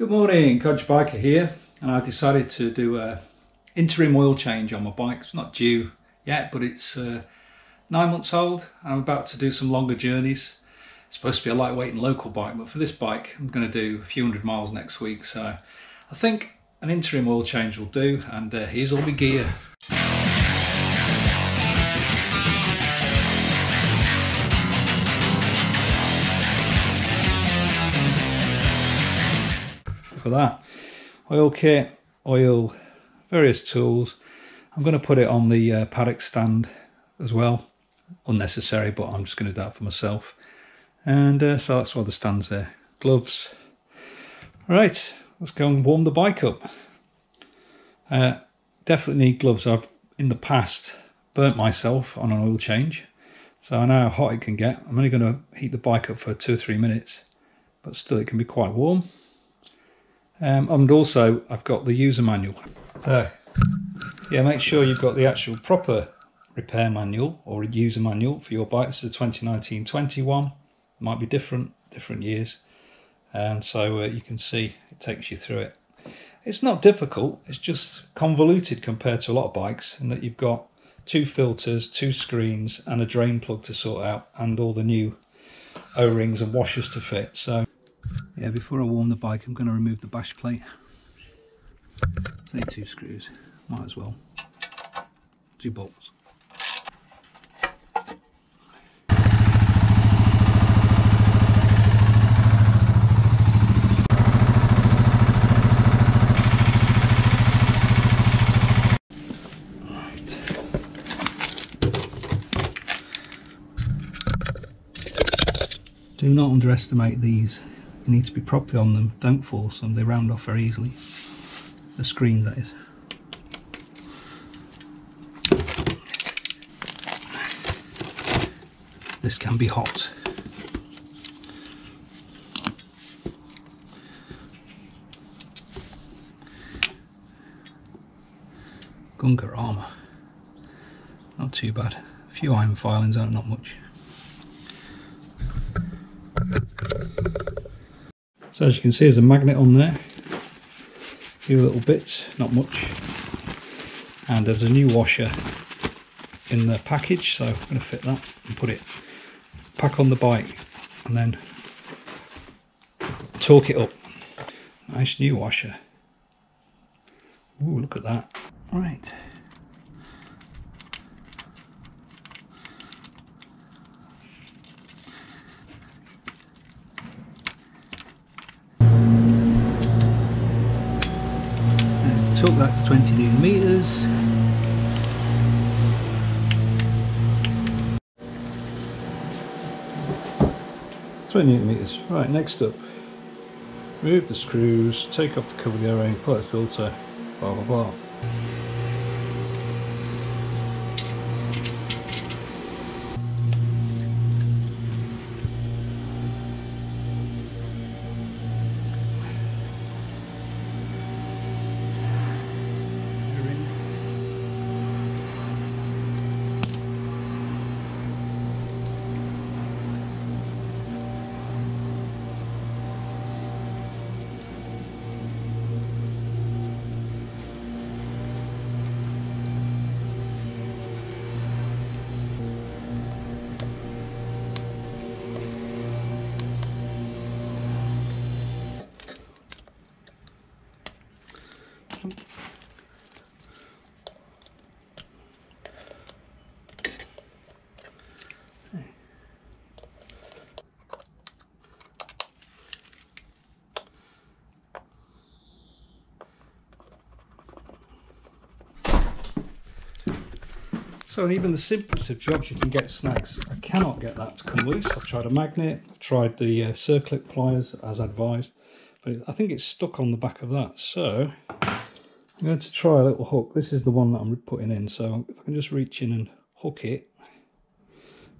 Good morning, Codger Biker here, and I decided to do a interim oil change on my bike. It's not due yet, but it's uh, nine months old. I'm about to do some longer journeys. It's supposed to be a lightweight and local bike, but for this bike, I'm going to do a few hundred miles next week. So I think an interim oil change will do, and uh, here's all my gear. For that. Oil kit, oil, various tools. I'm going to put it on the uh, paddock stand as well. Unnecessary, but I'm just going to do that for myself. And uh, so that's why the stand's there. Gloves. Right, let's go and warm the bike up. Uh, definitely need gloves. I've, in the past, burnt myself on an oil change. So I know how hot it can get. I'm only going to heat the bike up for two or three minutes. But still, it can be quite warm. Um, and also I've got the user manual. So yeah, make sure you've got the actual proper repair manual or user manual for your bike. This is a 2019-21. It might be different, different years. And so uh, you can see it takes you through it. It's not difficult, it's just convoluted compared to a lot of bikes in that you've got two filters, two screens and a drain plug to sort out and all the new O-rings and washers to fit. So yeah, before I warm the bike, I'm going to remove the bash plate. Say two screws, might as well. Two bolts. Do not underestimate these you need to be properly on them, don't force them, they round off very easily. The screen that is. This can be hot. Gunga armour. Not too bad. A few iron filings not much. So as you can see there's a magnet on there, a few little bits, not much. And there's a new washer in the package, so I'm going to fit that and put it back on the bike and then torque it up. Nice new washer. Ooh, look at that. Right. Took that to 20 newton meters Twenty newton meters. Right, next up, remove the screws, take off the cover of the O-ring, put a filter, blah blah blah. So even the simplest of jobs you can get snags. I cannot get that to come loose. I've tried a magnet, I've tried the uh, circlip pliers as advised, but I think it's stuck on the back of that. So I'm going to try a little hook. This is the one that I'm putting in. So if I can just reach in and hook it,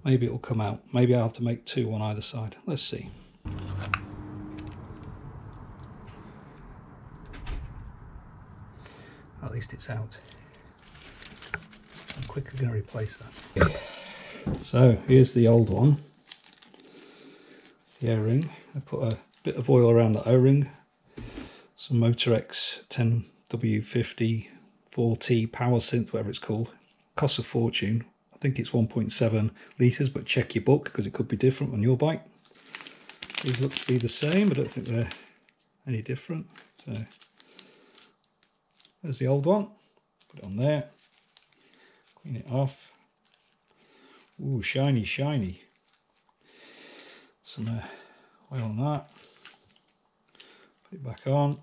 maybe it'll come out. Maybe I'll have to make two on either side. Let's see. At least it's out. I'm quickly going to replace that. So here's the old one, the O-ring. I put a bit of oil around the O-ring some Motorex 10W50 4T power synth, whatever it's called. Costs a fortune. I think it's 1.7 litres, but check your book because it could be different on your bike. These look to be the same. I don't think they're any different. So there's the old one. Put it on there. Clean it off. Ooh, shiny, shiny. Some uh, oil on that. Put it back on.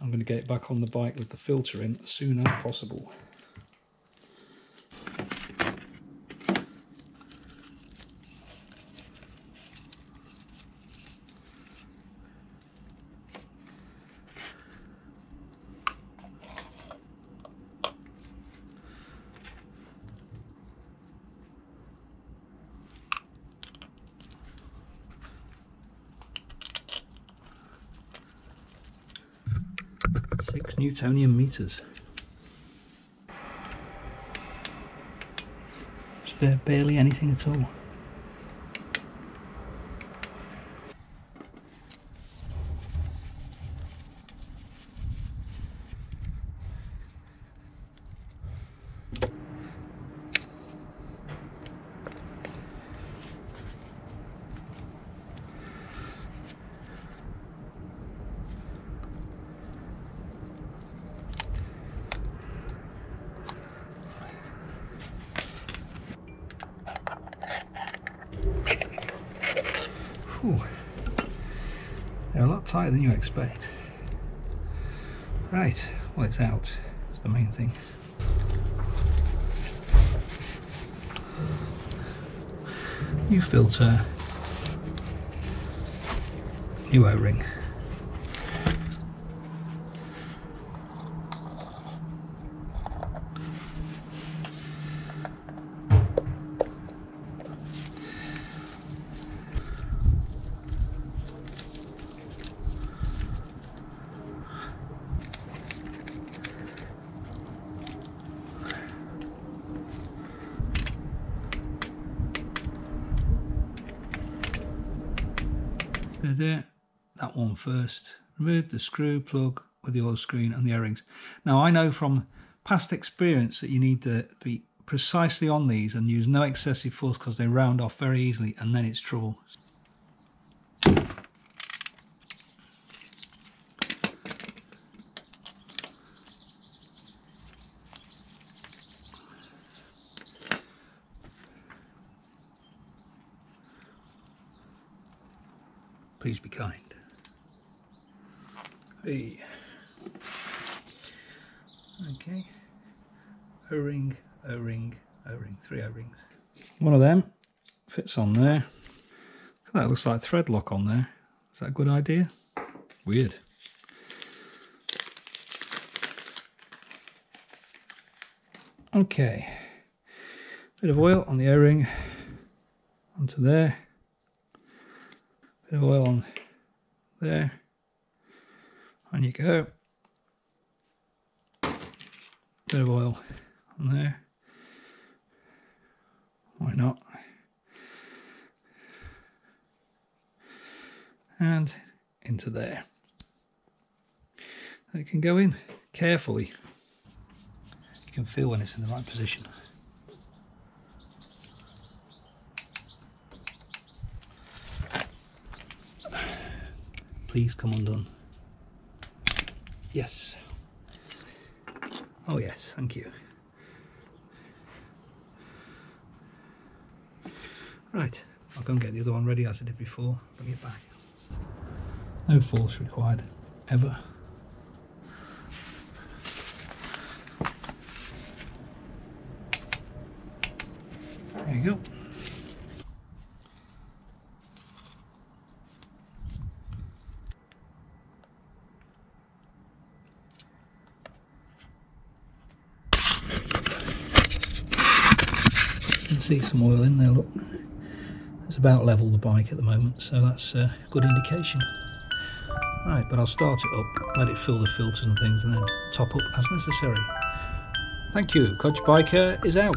I'm going to get it back on the bike with the filter in as soon as possible. Newtonian meters. Is there barely anything at all? Whew. They're a tighter than you expect. Right, well it's out. It's the main thing. New filter. New O-ring. There, that one first. Remove the screw plug with the oil screen and the O-rings. Now I know from past experience that you need to be precisely on these and use no excessive force because they round off very easily and then it's trouble. Please be kind. Hey. Okay. O-ring, O-ring, O-ring, three O-rings. One of them fits on there. That looks like thread lock on there. Is that a good idea? Weird. Okay. Bit of oil on the O-ring onto there bit of oil on there. On you go. Bit of oil on there. Why not? And into there. And it can go in carefully. You can feel when it's in the right position. Please come undone. Yes. Oh yes, thank you. Right, I'll go and get the other one ready as I did before, bring it back. No force required, ever. There you go. See some oil in there look. It's about level the bike at the moment so that's a good indication. Right but I'll start it up let it fill the filters and things and then top up as necessary. Thank you. Codger Biker is out